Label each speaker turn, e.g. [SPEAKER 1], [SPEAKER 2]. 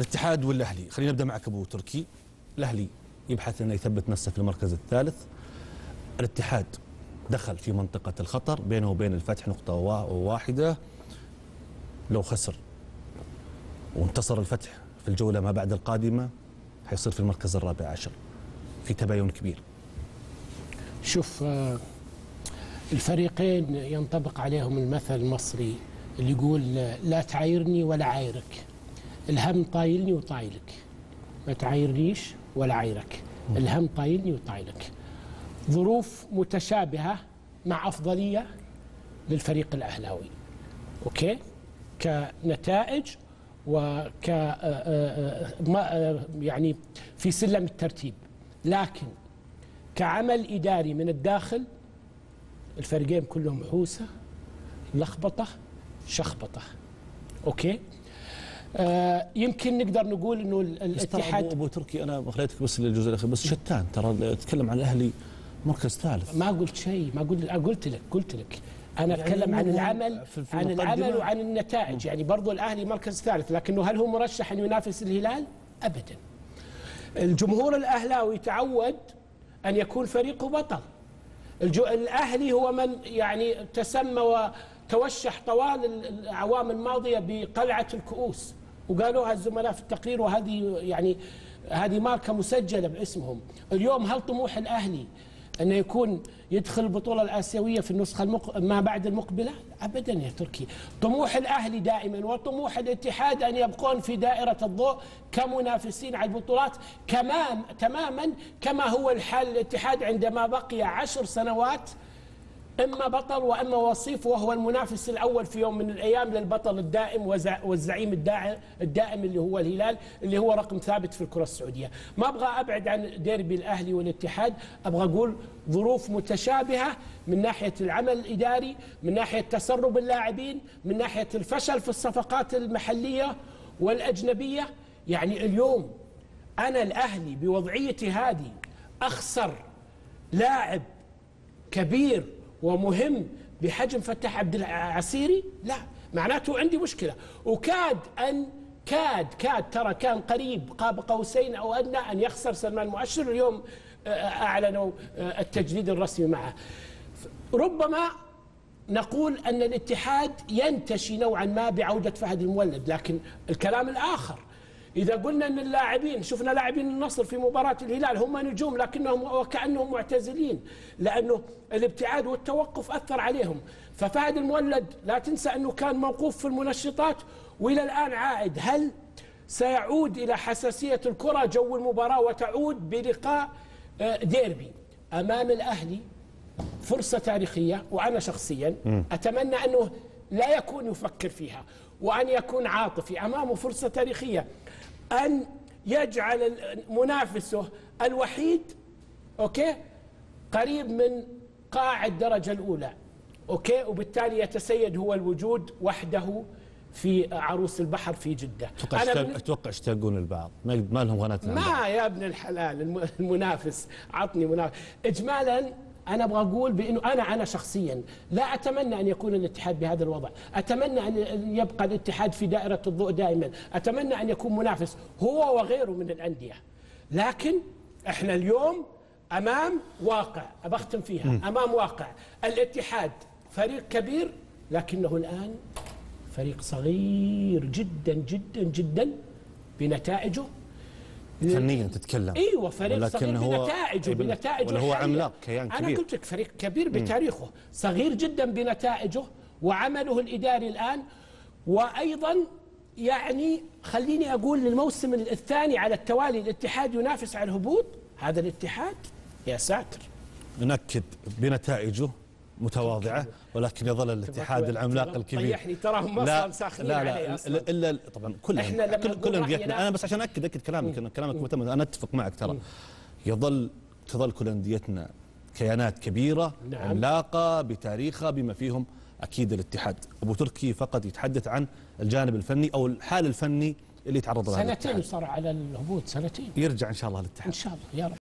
[SPEAKER 1] الاتحاد والأهلي. خلينا نبدأ معك أبو تركي. الأهلي يبحث انه يثبت نفسه في المركز الثالث. الاتحاد دخل في منطقة الخطر بينه وبين الفتح نقطة واحدة. لو خسر وانتصر الفتح في الجولة ما بعد القادمة حيصير في المركز الرابع عشر في تباين كبير.
[SPEAKER 2] شوف آه، الفريقين ينطبق عليهم المثل المصري اللي يقول آه، لا تعايرني ولا عايرك. الهم طايلني وطايلك ما تعايرنيش ولا عايرك. الهم طايلني وطايلك ظروف متشابهة مع أفضلية للفريق الأهلاوي. أوكي؟ كنتائج وك آه، آه، ما- يعني في سلم الترتيب. لكن كعمل إداري من الداخل الفريقين كلهم حوسة لخبطة شخبطة. أوكي؟ آه يمكن نقدر نقول
[SPEAKER 1] إنه
[SPEAKER 2] الاتحاد
[SPEAKER 1] ابو, تركي أنا خليتك بس للجزء الأخير بس شتان ترى تتكلم عن الأهلي مركز ثالث.
[SPEAKER 2] ما قلت شيء ما قلت قلت لك قلت لك. أنا
[SPEAKER 1] يعني
[SPEAKER 2] أتكلم عن العمل
[SPEAKER 1] في-
[SPEAKER 2] عن. العمل وعن النتائج. يعني برضو الأهلي مركز ثالث لكنه هل هو مرشح أن ينافس الهلال؟ ابدا. الجمهور الأهلاوي تعود أن يكون فريقه بطل. الأهلي هو من يعني تسمى وتوشح طوال ال- الأعوام الماضية بقلعة الكؤوس. وقالوها الزملاء في التقرير وهذه يعني هذه ماركة مسجلة باسمهم. اليوم هل طموح الأهلي انه يكون يدخل البطولة الآسيوية في النسخة المق... ما بعد المقبلة؟ ابدا يا تركي. طموح الأهلي دائما وطموح الاتحاد أن يبقون في دائرة الضوء كمنافسين على البطولات كمان تماما كما هو الحال الاتحاد عندما بقي عشر سنوات إما بطل وإما وصيف وهو المنافس الأول في يوم من الأيام للبطل الدائم والزعيم الدائم, اللي هو الهلال اللي هو رقم ثابت في الكرة السعودية، ما أبغى أبعد عن ديربي الأهلي والاتحاد، أبغى أقول ظروف متشابهة من ناحية العمل الإداري، من ناحية تسرب اللاعبين، من ناحية الفشل في الصفقات المحلية والأجنبية، يعني اليوم أنا الأهلي بوضعيتي هذه أخسر لاعب كبير ومهم بحجم فتح عبد العسيري؟ لا معناته عندي مشكلة. وكاد أن كاد كاد ترى كان قريب قاب قوسين أو أدنى أن يخسر سلمان مؤشر اليوم آه، أعلنوا آه، التجديد الرسمي معه. ربما نقول أن الاتحاد ينتشي نوعا ما بعودة فهد المولد لكن الكلام الآخر إذا قلنا أن اللاعبين شفنا لاعبين النصر في مباراة الهلال هم نجوم لكنهم وكأنهم معتزلين لأنه الابتعاد والتوقف أثر عليهم. ففهد المولد لا تنسى أنه كان موقوف في المنشطات وإلى الآن عائد. هل سيعود إلى حساسية الكرة جو المباراة وتعود بلقاء آه، ديربي أمام الأهلي؟ فرصة تاريخية وأنا شخصيا أتمنى أنه لا يكون يفكر فيها وأن يكون عاطفي. أمامه فرصة تاريخية. أن يجعل منافسه الوحيد OK؟ قريب من قاع الدرجة الأولى OK؟ وبالتالي يتسيد هو الوجود وحده في عروس البحر في جدة.
[SPEAKER 1] أتوقع
[SPEAKER 2] أنا
[SPEAKER 1] اشتاق
[SPEAKER 2] من-
[SPEAKER 1] أتوقع يشتاقون البعض. ما ما لهم قناه
[SPEAKER 2] ما يا ابن الحلال الم- المنافس عطني منافس. اجمالا أنا أبغى أقول بإنه أنا أنا شخصيا لا أتمنى أن يكون الاتحاد بهذا الوضع، أتمنى أن أن يبقى الاتحاد في دائرة الضوء دائما، أتمنى أن يكون منافس هو وغيره من الأندية. لكن إحنا اليوم أمام واقع. ابختم فيها. أمام واقع. الاتحاد فريق كبير لكنه الآن فريق صغير جدا جدا جدا بنتائجه
[SPEAKER 1] فنيا تتكلم.
[SPEAKER 2] إيوه فريق
[SPEAKER 1] ولكن
[SPEAKER 2] صغير بنتائجه
[SPEAKER 1] ابن-
[SPEAKER 2] بنتائجه
[SPEAKER 1] ولا هو. عملاق كيان
[SPEAKER 2] أنا
[SPEAKER 1] كبير.
[SPEAKER 2] قلت لك فريق كبير بتاريخه صغير جدا بنتائجه وعمله الإداري الآن. وأيضا يعني خليني أقول للموسم الثاني على التوالي الاتحاد ينافس على الهبوط. هذا الاتحاد يا ساتر.
[SPEAKER 1] نأكد بنتائجه متواضعة ولكن يظل الاتحاد العملاق الكبير.
[SPEAKER 2] طيحني تراهم مصر ساخنين
[SPEAKER 1] لا لا
[SPEAKER 2] أصلاً.
[SPEAKER 1] إلا طبعا كل
[SPEAKER 2] لما
[SPEAKER 1] كل,
[SPEAKER 2] رأينا-
[SPEAKER 1] انديتنا أنا بس عشان أكد أكد كلامك كلامك متمم أنا أتفق معك ترى. يظل تظل كل أنديتنا كيانات كبيرة
[SPEAKER 2] نعم.
[SPEAKER 1] عملاقة بتاريخها بما فيهم أكيد الاتحاد. أبو تركي فقط يتحدث عن الجانب الفني أو الحال الفني اللي تعرض له
[SPEAKER 2] سنتين. صار على الهبوط سنتين.
[SPEAKER 1] يرجع إن شاء الله الاتحاد
[SPEAKER 2] إن شاء الله يا رب.